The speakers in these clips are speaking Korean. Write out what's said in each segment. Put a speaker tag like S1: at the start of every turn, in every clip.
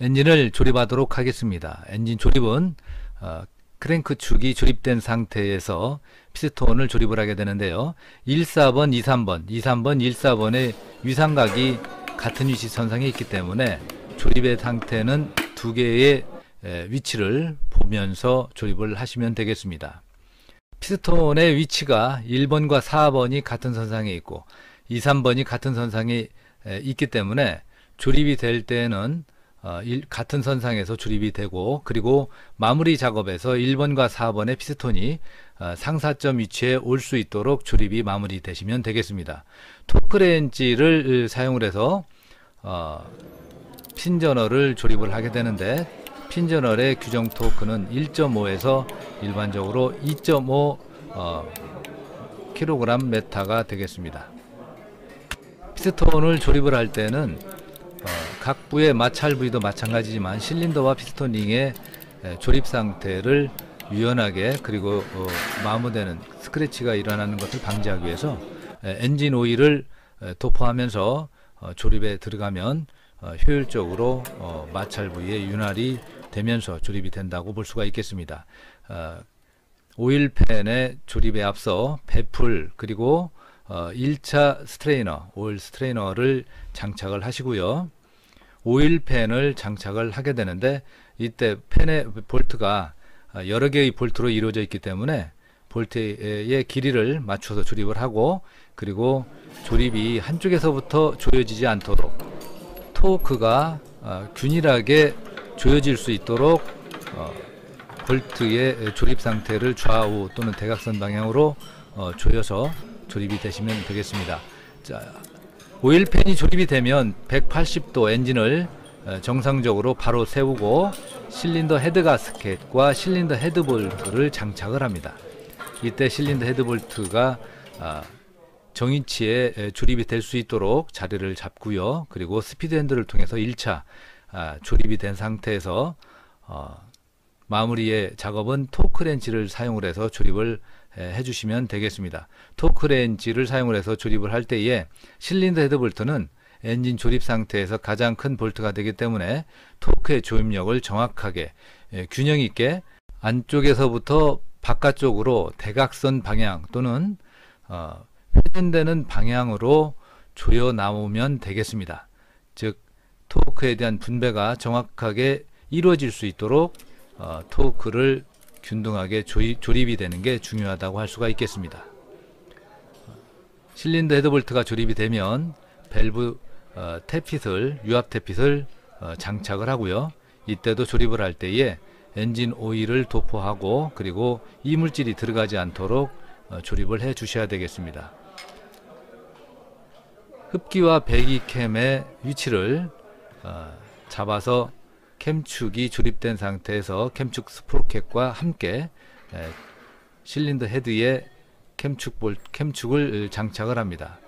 S1: 엔진을 조립하도록 하겠습니다. 엔진 조립은 어, 크랭크 축이 조립된 상태에서 피스톤을 조립을 하게 되는데요. 14번, 23번, 23번, 14번의 위상각이 같은 위치 선상에 있기 때문에 조립의 상태는 두 개의 위치를 보면서 조립을 하시면 되겠습니다. 피스톤의 위치가 1번과 4번이 같은 선상에 있고 2, 3번이 같은 선상에 있기 때문에 조립이 될 때는 어, 일, 같은 선상에서 조립이 되고 그리고 마무리 작업에서 1번과 4번의 피스톤이 어, 상사점 위치에 올 수 있도록 조립이 마무리 되시면 되겠습니다. 토크렌치를 사용을 해서 어, 핀저널을 조립을 하게 되는데 핀저널의 규정 토크는 1.5에서 일반적으로 2.5 어, 킬로그램 메타가 되겠습니다. 피스톤을 조립을 할 때는 어, 각 부의 마찰 부위도 마찬가지지만 실린더와 피스톤 링의 조립 상태를 유연하게 그리고 어, 마모되는 스크래치가 일어나는 것을 방지하기 위해서 에, 엔진 오일을 에, 도포하면서 어, 조립에 들어가면 어, 효율적으로 어, 마찰 부위에 윤활이 되면서 조립이 된다고 볼 수가 있겠습니다. 어, 오일팬의 조립에 앞서 baffle 그리고 어, 1차 스트레이너, 오일 스트레이너를 장착을 하시고요. 오일팬을 장착을 하게 되는데 이때 팬의 볼트가 여러 개의 볼트로 이루어져 있기 때문에 볼트의 길이를 맞춰서 조립을 하고 그리고 조립이 한쪽에서부터 조여지지 않도록 토크가 어, 균일하게 조여질 수 있도록 어, 볼트의 조립 상태를 좌우 또는 대각선 방향으로 어, 조여서 조립이 되시면 되겠습니다. 자, 오일팬이 조립이 되면 180도 엔진을 어, 정상적으로 바로 세우고 실린더 헤드 가스켓과 실린더 헤드 볼트를 장착을 합니다. 이때 실린더 헤드 볼트가 아, 정위치에 조립이 될 수 있도록 자리를 잡고요. 그리고 스피드 핸들을 통해서 1차 아, 조립이 된 상태에서 어, 마무리의 작업은 토크렌치를 사용을 해서 조립을 해주시면 되겠습니다. 토크렌치를 사용을 해서 조립을 할 때에 실린더 헤드 볼트는 엔진 조립 상태에서 가장 큰 볼트가 되기 때문에 토크의 조입력을 정확하게 균형 있게 안쪽에서부터 바깥쪽으로 대각선 방향 또는 어, 회전되는 방향으로 조여 나오면 되겠습니다. 즉 토크에 대한 분배가 정확하게 이루어질 수 있도록 어, 토크를 균등하게 조립, 조립이 되는 게 중요하다고 할 수가 있겠습니다. 실린더 헤드볼트가 조립이 되면 밸브 어, 태핏을 유압 태핏을 어, 장착을 하고요. 이때도 조립을 할 때에 엔진 오일을 도포하고 그리고 이물질이 들어가지 않도록 어, 조립을 해 주셔야 되겠습니다. 흡기와 배기캠의 위치를 어, 잡아서 캠축이 조립된 상태에서 캠축 스프로켓과 함께 에, 실린더 헤드에 캠축 볼 캠축을 장착을 합니다.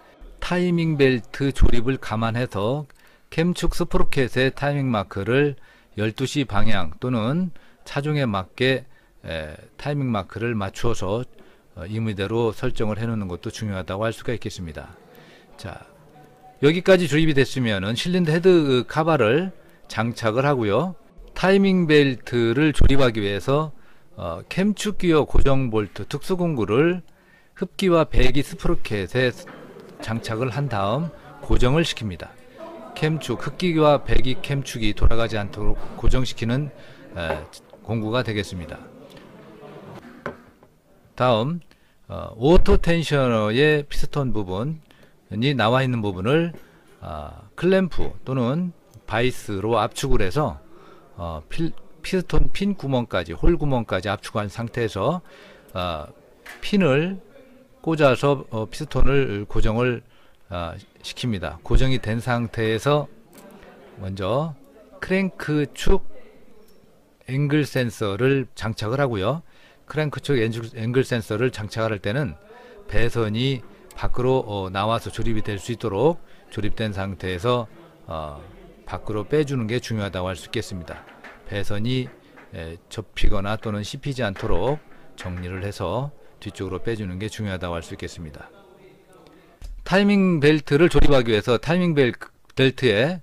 S1: 타이밍 벨트 조립을 감안해서 캠축 스프로켓의 타이밍 마크를 12시 방향 또는 차종에 맞게 에, 타이밍 마크를 맞추어서 어, 임의대로 설정을 해 놓는 것도 중요하다고 할 수가 있겠습니다. 자, 여기까지 조립이 됐으면은 실린더 헤드 카바를 장착을 하고요. 타이밍 벨트를 조립하기 위해서 어, 캠축 기어 고정 볼트 특수 공구를 흡기와 배기 스프로켓에 장착을 한 다음 고정을 시킵니다. 캠축, 흡기와 배기 캠축이 돌아가지 않도록 고정시키는 에, 공구가 되겠습니다. 다음 어, auto tensioner의 피스톤 부분이 나와 있는 부분을 어, 클램프 또는 바이스로 압축을 해서 어, 필, 피스톤 핀 구멍까지 홀 구멍까지 압축한 상태에서 어, 핀을 꽂아서 어, 피스톤을 고정을 어, 시킵니다. 고정이 된 상태에서 먼저 크랭크 축 앵글 센서를 장착을 하고요. 크랭크 축 앵글 센서를 장착할 때는 배선이 밖으로 어, 나와서 조립이 될 수 있도록 조립된 상태에서 어, 밖으로 빼주는 게 중요하다고 할 수 있겠습니다. 배선이 에, 접히거나 또는 씹히지 않도록 정리를 해서 뒤쪽으로 빼주는 게 중요하다고 할 수 있겠습니다. 타이밍 벨트를 조립하기 위해서 타이밍 벨트에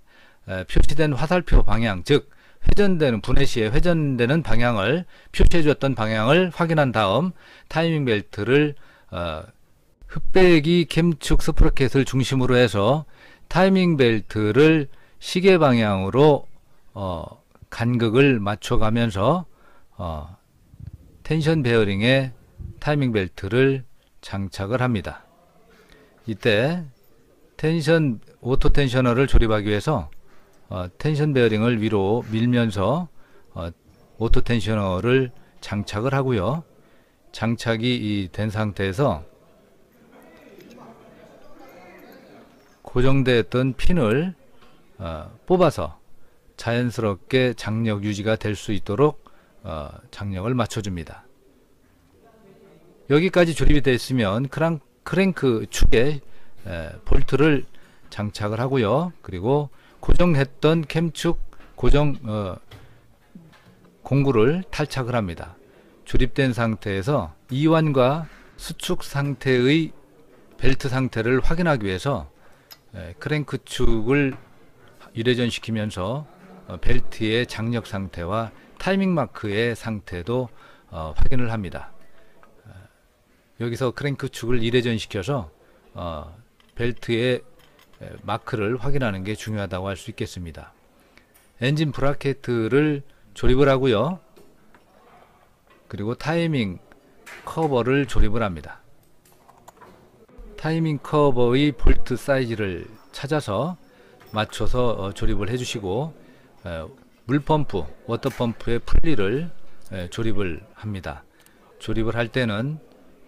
S1: 에, 표시된 화살표 방향, 즉 회전되는 분해 시에 회전되는 방향을 표시해 줬던 방향을 확인한 다음 타이밍 벨트를 어, 흡배기 캠축 스프로켓을 중심으로 해서 타이밍 벨트를 시계 방향으로 어, 간극을 맞춰가면서 어, 텐션 베어링에 타이밍 벨트를 장착을 합니다. 이때 tension auto tensioner를 조립하기 위해서 어, 텐션 베어링을 위로 밀면서 어, auto tensioner를 장착을 하고요. 장착이 이된 상태에서 고정됐던 핀을 어, 뽑아서 자연스럽게 장력 유지가 될 수 있도록 어, 장력을 맞춰줍니다. 여기까지 조립이 됐으면 크랑, 크랭크 축에 에, 볼트를 장착을 하고요. 그리고 고정했던 캠축 고정 어, 공구를 탈착을 합니다. 조립된 상태에서 이완과 수축 상태의 벨트 상태를 확인하기 위해서 에, 크랭크 축을 일회전시키면서 어, 벨트의 장력 상태와 타이밍 마크의 상태도 어, 확인을 합니다. 어, 여기서 크랭크 축을 일회전 시켜서 어, 벨트의 에, 마크를 확인하는 게 중요하다고 할 수 있겠습니다. 엔진 브라켓을 조립을 하고요. 그리고 타이밍 커버를 조립을 합니다. 타이밍 커버의 볼트 사이즈를 찾아서 맞춰서 어, 조립을 해주시고 에, 물펌프, 워터펌프의 풀리를 에, 조립을 합니다. 조립을 할 때는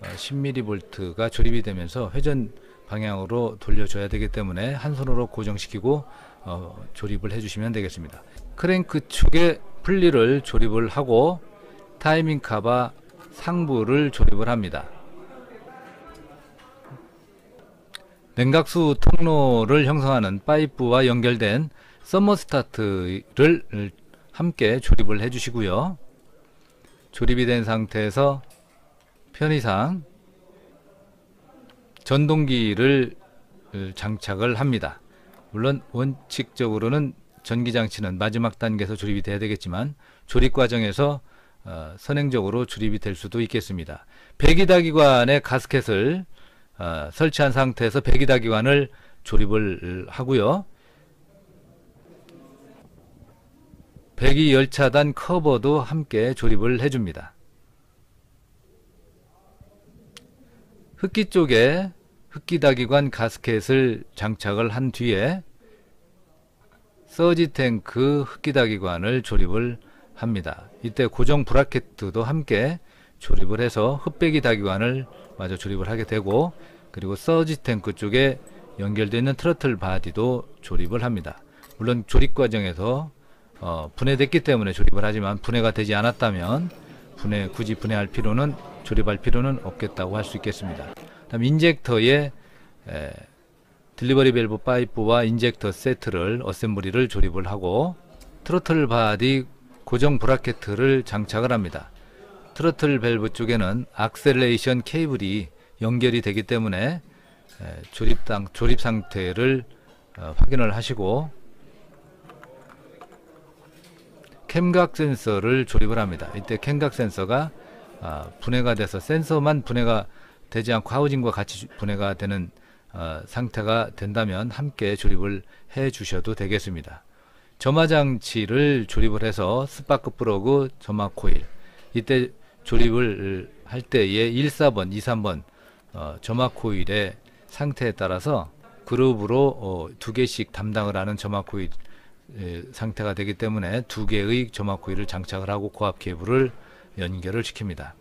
S1: 어, 10mm 볼트가 조립이 되면서 회전 방향으로 돌려줘야 되기 때문에 한 손으로 고정시키고 어, 조립을 해주시면 되겠습니다. 크랭크 축의 풀리를 조립을 하고 타이밍 카바 상부를 조립을 합니다. 냉각수 통로를 형성하는 파이프와 연결된 서머스타트를 함께 조립을 해 주시고요. 조립이 된 상태에서 편의상 전동기를 장착을 합니다. 물론 원칙적으로는 전기장치는 마지막 단계에서 조립이 돼야 되겠지만 조립 과정에서 어, 선행적으로 조립이 될 수도 있겠습니다. 배기다기관의 가스켓을 어, 설치한 상태에서 배기다 기관을 조립을 하고요. 배기 열차단 커버도 함께 조립을 해줍니다. 흡기 쪽에 흡기다기관 가스켓을 장착을 한 뒤에 서지 탱크 흡기다기관을 조립을 합니다. 이때 고정 브라켓도 함께 조립을 해서 흡배기 다기관을 마저 조립을 하게 되고 그리고 서지 탱크 쪽에 연결되어 있는 throttle body도 조립을 합니다. 물론 조립 과정에서 어, 분해됐기 때문에 조립을 하지만 분해가 되지 않았다면 분해 굳이 분해할 필요는 조립할 필요는 없겠다고 할 수 있겠습니다. 다음 injector에 에, delivery 밸브 파이프와 injector 세트를 assembly를 조립을 하고 throttle body 고정 브라켓을 장착을 합니다. 트로틀 밸브 쪽에는 acceleration 케이블이 연결이 되기 때문에 에, 조립, 당, 조립 상태를 어, 확인을 하시고 캠각 센서를 조립을 합니다. 이때 캠각 센서가 아, 분해가 돼서 센서만 분해가 되지 않고 하우징과 같이 분해가 되는 어, 상태가 된다면 함께 조립을 해 주셔도 되겠습니다. 점화 장치를 조립을 해서 스파크 플러그 점화 코일 이때 조립을 할 때에 1, 4번, 2, 3번 어, 점화 코일의 상태에 따라서 그룹으로 어, 두 개씩 담당을 하는 점화 코일 에, 상태가 되기 때문에 두 개의 점화 코일을 장착을 하고 고압 케이블을 연결을 시킵니다.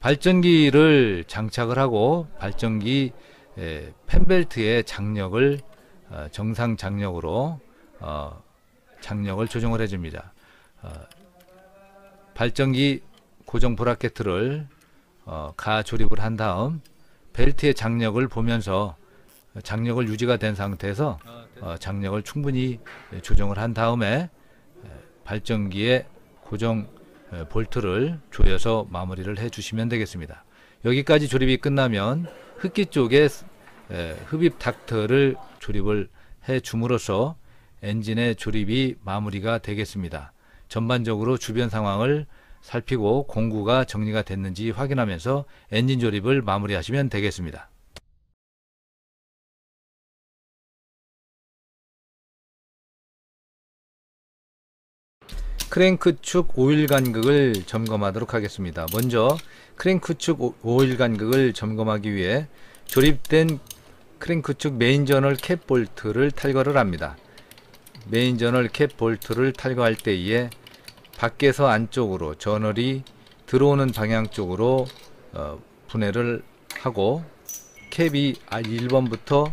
S1: 발전기를 장착을 하고 발전기 에, 펜벨트의 장력을 어, 정상 장력으로 어, 장력을 조정을 해줍니다. 어, 발전기 고정 브라켓을 어, 가 조립을 한 다음 벨트의 장력을 보면서 장력을 유지가 된 상태에서 어, 장력을 충분히 조정을 한 다음에 발전기의 고정 에, 볼트를 조여서 마무리를 해 주시면 되겠습니다. 여기까지 조립이 끝나면 흡기 쪽에 에, 흡입 닥터를 조립을 해 줌으로써 엔진의 조립이 마무리가 되겠습니다. 전반적으로 주변 상황을 살피고 공구가 정리가 됐는지 확인하면서 엔진 조립을 마무리하시면 되겠습니다. 크랭크 축 오일 간극을 점검하도록 하겠습니다. 먼저 크랭크 축 오- 오일 간극을 점검하기 위해 조립된 크랭크 축 메인 저널 캡 볼트를 탈거를 합니다. 메인 저널 캡 볼트를 탈거할 때에 밖에서 안쪽으로 저널이 들어오는 방향 쪽으로 어, 분해를 하고 캡이 1번부터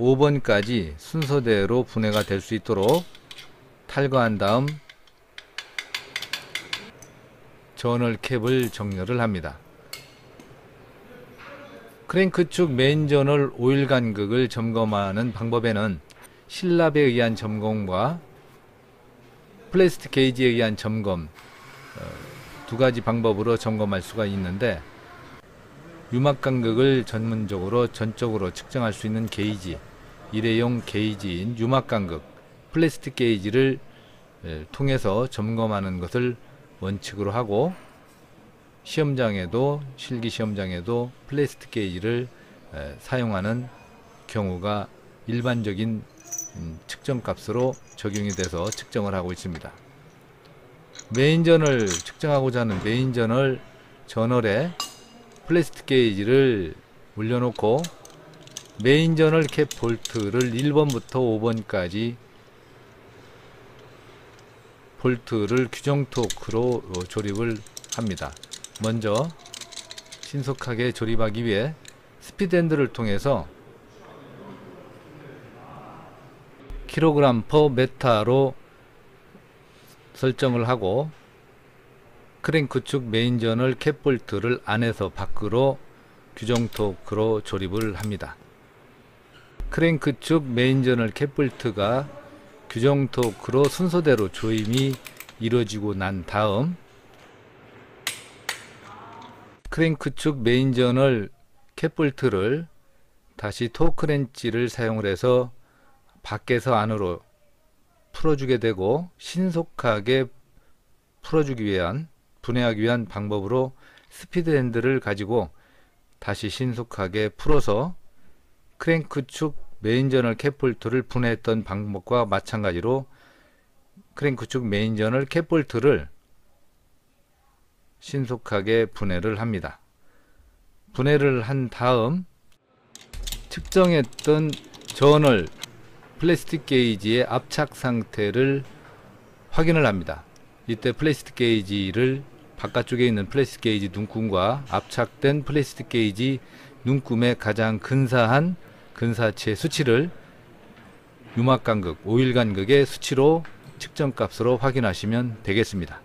S1: 5번까지 순서대로 분해가 될 수 있도록 탈거한 다음 저널 캡을 정렬을 합니다. 크랭크 축 메인 저널 오일 간극을 점검하는 방법에는 실납에 의한 점검과 plastic 게이지에 의한 점검 어, 두 가지 방법으로 점검할 수가 있는데 유막 간극을 전문적으로 전적으로 측정할 수 있는 게이지 일회용 게이지인 유막 간극 플라스틱 게이지를 에, 통해서 점검하는 것을 원칙으로 하고 시험장에도 실기 시험장에도 플라스틱 게이지를 에, 사용하는 경우가 일반적인 음, 측정 값으로 적용이 돼서 측정을 하고 있습니다. 메인 저널 측정하고자 하는 메인 저널 저널에 플라스틱 게이지를 올려놓고 메인 저널 캡 볼트를 1번부터 5번까지 볼트를 규정 토크로 어, 조립을 합니다. 먼저 신속하게 조립하기 위해 스피드핸들을 통해서 킬로그램 per 메타로 설정을 하고 크랭크 축 메인 저널 캡볼트를 안에서 밖으로 규정 토크로 조립을 합니다. 크랭크 축 메인 저널 캡볼트가 규정 토크로 순서대로 조임이 이루어지고 난 다음 크랭크 축 메인 저널 캡볼트를 다시 토크 렌치를 사용을 해서 밖에서 안으로 풀어주게 되고 신속하게 풀어주기 위한 분해하기 위한 방법으로 스피드 핸들을 가지고 다시 신속하게 풀어서 크랭크 축 메인 저널 캡볼트를 분해했던 방법과 마찬가지로 크랭크 축 메인 저널 캡볼트를 신속하게 분해를 합니다. 분해를 한 다음 측정했던 저널 플라스틱 게이지의 압착 상태를 확인을 합니다. 이때 플라스틱 게이지를 바깥쪽에 있는 플라스틱 게이지 눈금과 압착된 플라스틱 게이지 눈금의 가장 근사한 근사치의 수치를 유막 간극, 오일 간극의 수치로 측정 값으로 확인하시면 되겠습니다.